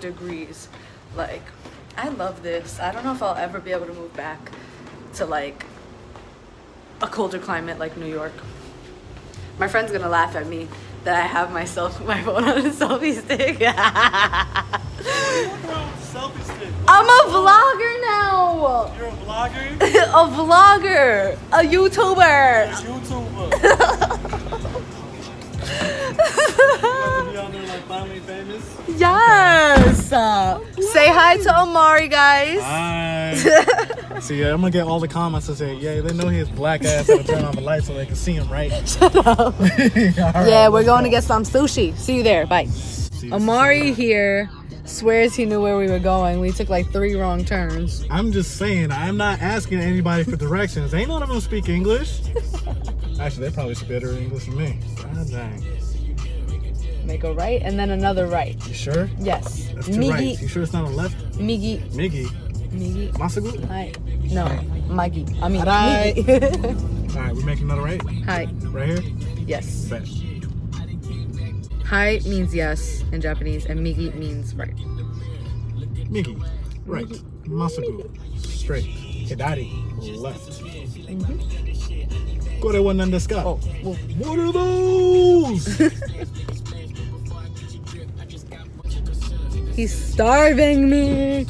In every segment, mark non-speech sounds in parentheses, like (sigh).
January and it's 68 degrees. Like, I love this. I don't know if I'll ever be able to move back to like a colder climate like New York. My friend's gonna laugh at me that I have myself (laughs) my phone on a selfie stick. Selfie (laughs) stick. I'm a vlogger now. You're a vlogger? (laughs) a vlogger, a YouTuber. YouTuber. Like finally famous. Yes. Uh, say hi to Omari, guys. Hi. (laughs) See, I'm gonna get all the comments that say, yeah, they know his black ass and turn on the light so they can see him, right? (laughs) Shut up. (laughs) yeah, we're going to get some sushi. See you there. Bye. See, Omari here swears he knew where we were going. We took like three wrong turns. I'm just saying, I'm not asking anybody for directions. Ain't none of them speak English. Actually, they probably speak better English than me. God dang. Make a right and then another right. You sure? Yes. That's two Migi, rights. You sure it's not a left? Migi, Migi. Migi. Masagu? Hi. No, Magi. I mean, Hi. Migi. (laughs) All right, we're making another right? Hi. Right here? Yes. Bet. Hi means yes in Japanese, and Migi means right. Migi, Right. Masagu. Straight. Hidari. Left. Kore wa nan desu ka? Oh, well, What are those? (laughs) he's starving me.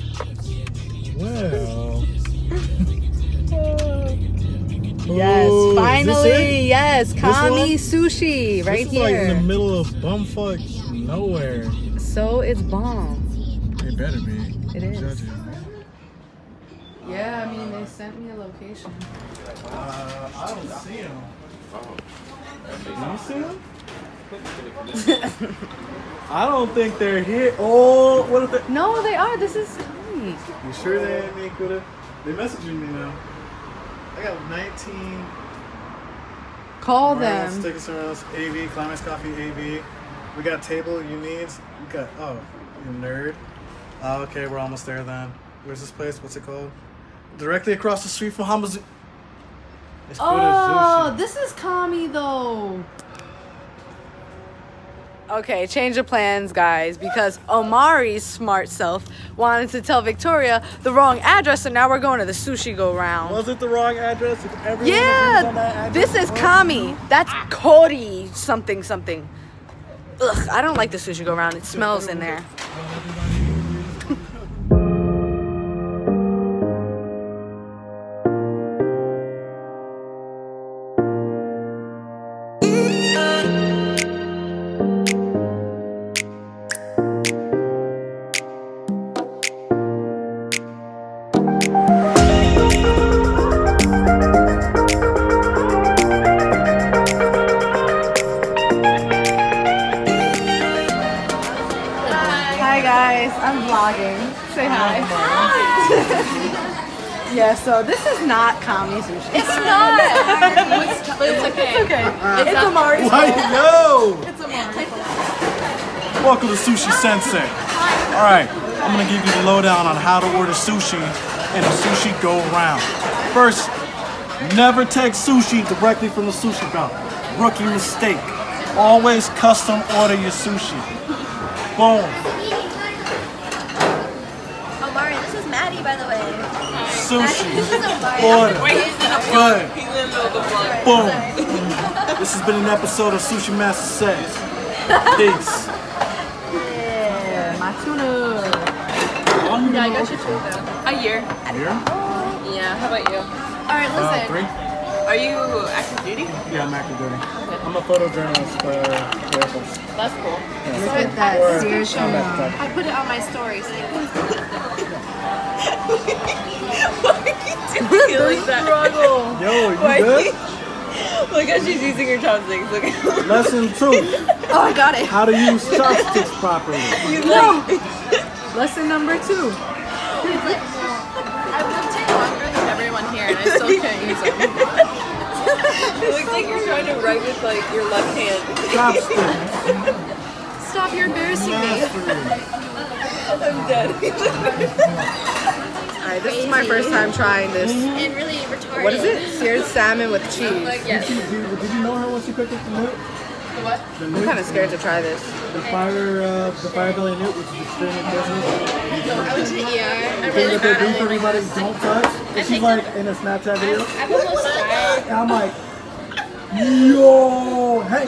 well. (laughs) Yes, Ooh, finally, yes, Kami? Sushi right this is like in the middle of bumfuck nowhere. so it's bomb. It better be. It is. Judging. Yeah, I mean they sent me a location. Uh, I don't see him. Do you see him? (laughs) I don't think they're here. Oh, what if they? No, they are. This is. You sure they ain't me coulda? They messaging me now. I got 19 Call them. Stickers Surrounds, AV, Climax Coffee, AV. We got table you need. We got, oh, you nerd. Oh, okay, we're almost there then. Where's this place? What's it called? Directly across the street from Hamazu. It's Oh, this is Kami though. Okay, change of plans, guys, because Omari's smart self wanted to tell Victoria the wrong address, so now we're going to the sushi go round. Was it the wrong address? Everyone agrees that Yeah, address, this is? Kami. That's Kori something something. Ugh, I don't like the sushi go round. It smells in there. Guys, I'm vlogging. Say hi. hi. (laughs) yeah, so this is not Kami sushi. It's not. (laughs) But it's okay. okay. It's Omari's Why, fault. yo! It's Omari's fault. Welcome to Sushi Sensei. All right, I'm gonna give you the lowdown on how to order sushi in a sushi go round. First, never take sushi directly from the sushi belt. Rookie mistake. Always custom order your sushi. Boom. Omari, this by the way. Sushi. (laughs) This is Omari. Order. He's in Good. He's in the middle of the vlog. Boom. This has been an episode of Sushi Master Says. Peace. Yeah, my tuna. Yeah, I got you too, though. A year. Here? Yeah, how about you? All right, Uh, listen. three? Are you active duty? Yeah, I'm active duty. I'm a photojournalist for Air Force. That's cool. Look at that Or sear combat I put it on my stories. (laughs) Why are you like that? Struggle. Yo, you Why? good? Look oh how she's using her chopsticks. Look Lesson two. (laughs) Oh, I got it. How to use chopsticks properly. (laughs) you like. Lesson number two. I would take longer than everyone here, and I still can't use them. It looks like you're trying to write with like your left hand. Chopsticks. (laughs) Stop, you're embarrassing me. I'm dead. (laughs) Alright, this is my first time trying this. And really retarded. What is it? Seared salmon with cheese. like yes. Did you, did you know her when she picked up the milk? The I'm kind of scared to try this. the fire, uh, the fire belly newt, which is extremely poisonous. I went to the ER. I'm The thing really that they do for everybody, don't touch. And she's like in a Snapchat video, I've almost died. and I'm like, yo, hey.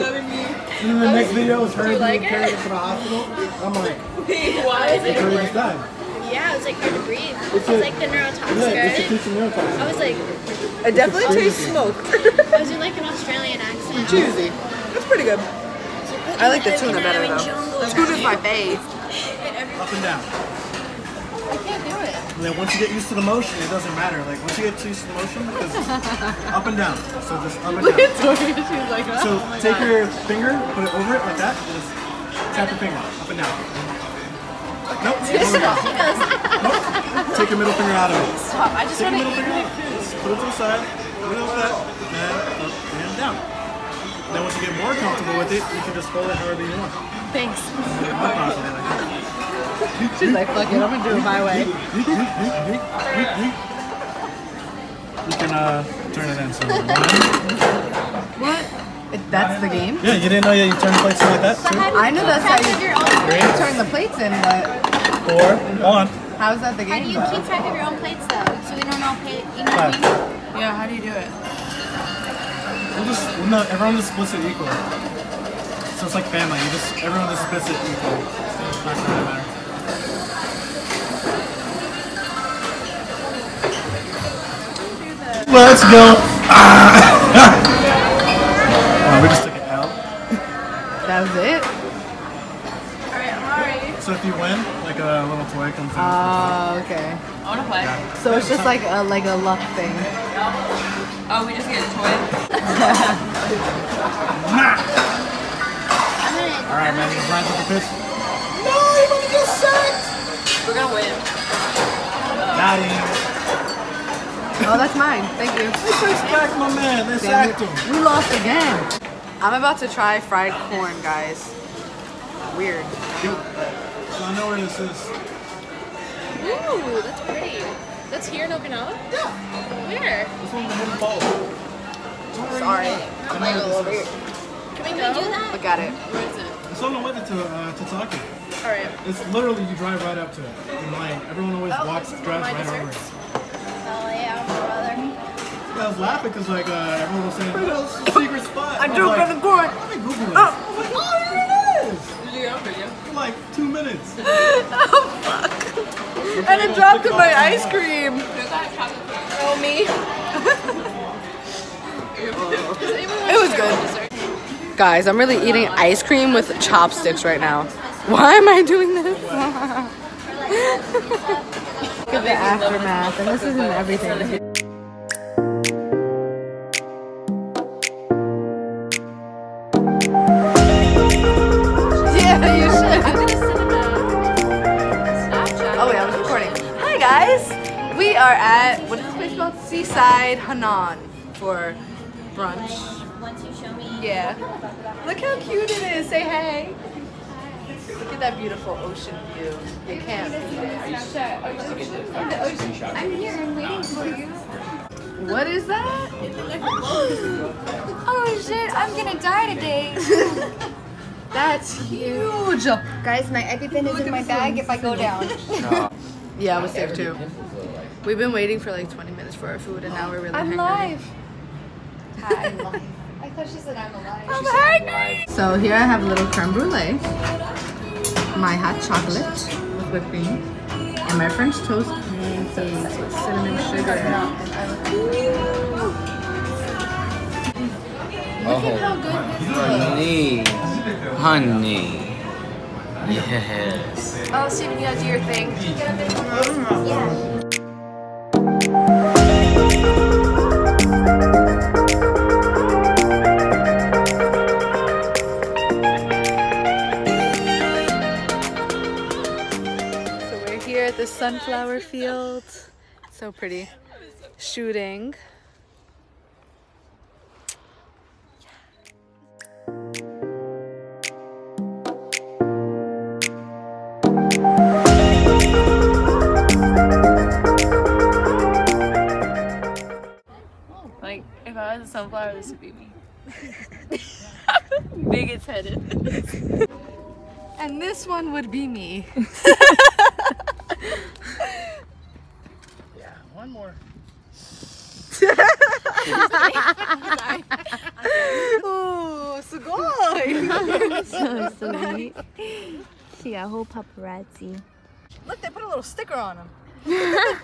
And then the next video is her Do you being like carried it? into the hospital. I'm like, (laughs) Why is it's already just. Yeah, it was like hard to breathe. It's It's a- like the neurotoxin. Yeah, it's a piece of neurotoxin. I was like, It definitely tastes smoked. (laughs) I was in like an Australian accent. Cheesy. That's pretty good. I like the tuna better though. Tuna's my fave. (laughs) Up and down. I can't do it. And then once you get used to the motion, it doesn't matter. Like once you get used to the motion, because (laughs) up and down. So just up and down. She's like, oh So my take God. your finger, put it over it like that, and just tap your finger up and down. Nope. (laughs) over. Nope. Take your middle finger out of it. Stop. I just Take your middle finger out. Just put it to the side. Put it like that. And up and down. Then once you get more comfortable with it, you can just hold it however you want. Thanks. You (laughs) She's like, fuck it, I'm gonna do it my way. You can uh, turn it in. So one. What? That's the game? Yeah, you didn't know that you turn the plates in like that? Two, I know that's how you Your own turn the plates in, but four, one. how's that the game? How do you though? keep track of your own plates though? So we don't all pay. You know what I mean? Yeah, how do you do it? We'll just, well, no, everyone just splits it equal. So it's like family. You just, everyone just splits it equal. It's not gonna matter. Let's go. (coughs) oh, we just took an L. That was it? So if you win, like a little toy comes in. Oh, okay. I want to play. So it's just like a like a luck thing. Oh, we just get a toy. (laughs) All right, man. You grind with the pitch. We're gonna win. Got him. Oh, that's mine. Thank you. Let's back my man. Let's Damn act him. We lost again. I'm about to try fried corn, guys. Weird. So I know where this is. Ooh, that's pretty. That's here in Okinawa? Yeah. Where? This one's in Hidden Falls. Sorry. I know where this is. Can we go? do that? Look at it. Where is it? It's on the way to uh, Tataki. Alright. It's literally you drive right up to it. And like everyone always Oh, walks, this drives one of my right over it. I was laughing because like uh, everyone was saying, "Oh, it's a secret spot." I was do like, the corn. Let me Google it. I was like, "Oh, there it is!" Did you get video? For like two minutes. (laughs) Oh fuck! And it dropped in my ice cream. Who's that? Oh me. (laughs) It was good. Guys, I'm really eating ice cream with chopsticks right now. Why am I doing this? (laughs) Look at the aftermath, and this isn't everything. We are at what is this place called? Seaside Hanan for brunch. Once you show me. Yeah. Look how cute it is. Say hey. Look at that beautiful ocean view. You can't beat it. I'm here. I'm waiting for you. What is that? (gasps) Oh shit, I'm gonna die today. (laughs) That's huge. Guys, my EpiPen is in my bag if I go down. (laughs) Yeah, I was safe too. We've been waiting for like 20 minutes for our food, and now we're really I'm hungry. live. Hi, I'm live. I thought she said I'm alive. I'm hungry. So here I have a little creme brulee, my hot chocolate with whipped cream, and my French toast pancakes with cinnamon sugar. Oh, honey, honey. Yes. Oh, Steven, you gotta do your thing. So sunflower field. So pretty. Shooting. Like, if I was a sunflower, this would be me. (laughs) Biggest headed. And this one would be me. (laughs) Yeah, one more. Ooh, sugoi! so sweet. She got a whole paparazzi. Look, they put a little sticker on him. (laughs)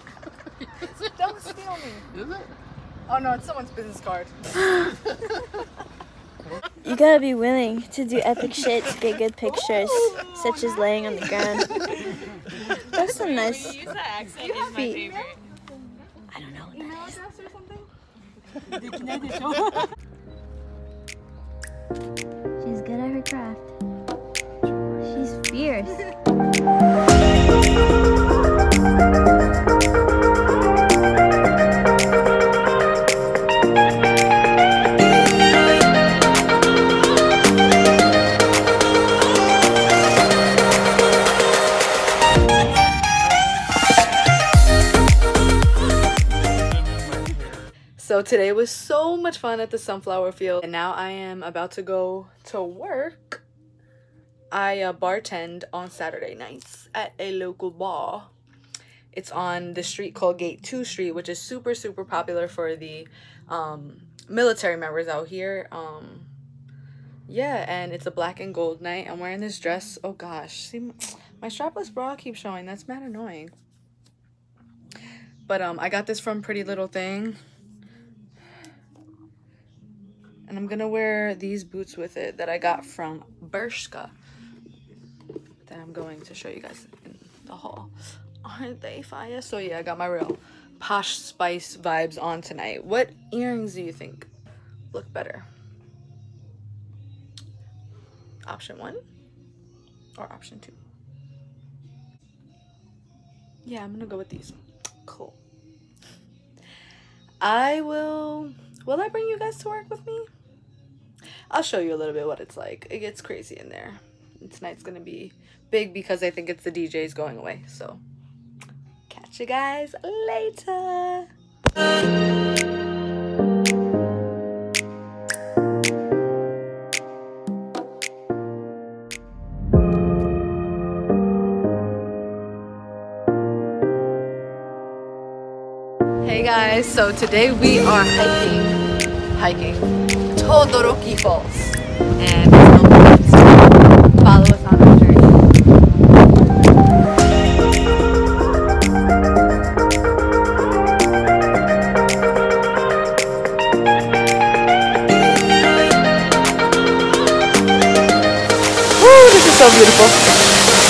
Don't steal me. Is it? Oh no, it's someone's business card. (laughs) You gotta be willing to do epic shit to get good pictures, such as laying on the ground. That's a nice. Use that accent is my feet. favorite. I don't know. Email address or something? She's good at her craft. She's fierce. So today was so much fun at the sunflower field, and now I am about to go to work. I uh, bartend on Saturday nights at a local bar. It's on the street called Gate 2 Street, which is super, super popular for the um, military members out here. Um, yeah, and it's a black and gold night. I'm wearing this dress. Oh gosh, see, my strapless bra keeps showing. That's mad annoying. But um, I got this from Pretty Little Thing. And I'm gonna wear these boots with it that I got from Bershka. That I'm going to show you guys in the haul. Aren't they fire? So yeah, I got my real posh spice vibes on tonight. What earrings do you think look better? Option one or option two? Yeah, I'm gonna go with these. Cool. I will. Will I bring you guys to work with me? I'll show you a little bit what it's like. It gets crazy in there. And tonight's gonna be big because I think it's the DJs going away. So, catch you guys later. Hey guys, so today we are hiking, hiking Todoroki Falls. And follow us on our journey. Woo, this is so beautiful.